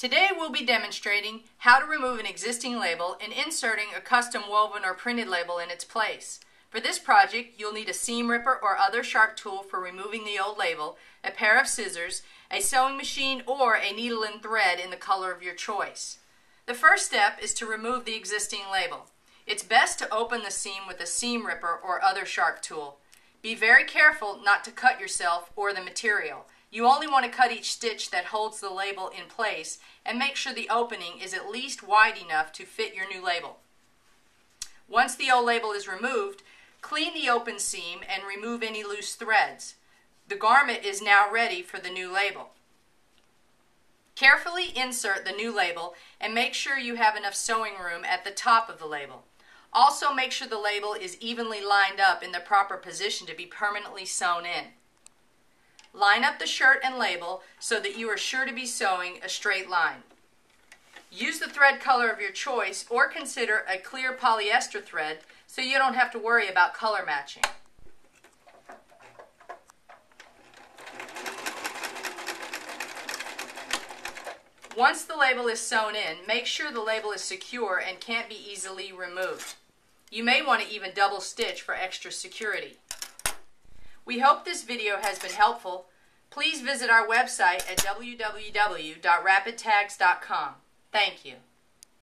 Today we'll be demonstrating how to remove an existing label and inserting a custom woven or printed label in its place. For this project, you'll need a seam ripper or other sharp tool for removing the old label, a pair of scissors, a sewing machine, or a needle and thread in the color of your choice. The first step is to remove the existing label. It's best to open the seam with a seam ripper or other sharp tool. Be very careful not to cut yourself or the material. You only want to cut each stitch that holds the label in place and make sure the opening is at least wide enough to fit your new label. Once the old label is removed, clean the open seam and remove any loose threads. The garment is now ready for the new label. Carefully insert the new label and make sure you have enough sewing room at the top of the label. Also make sure the label is evenly lined up in the proper position to be permanently sewn in. Line up the shirt and label so that you are sure to be sewing a straight line. Use the thread color of your choice or consider a clear polyester thread so you don't have to worry about color matching. Once the label is sewn in, make sure the label is secure and can't be easily removed. You may want to even double stitch for extra security. We hope this video has been helpful. Please visit our website at www.rapidtags.com. Thank you.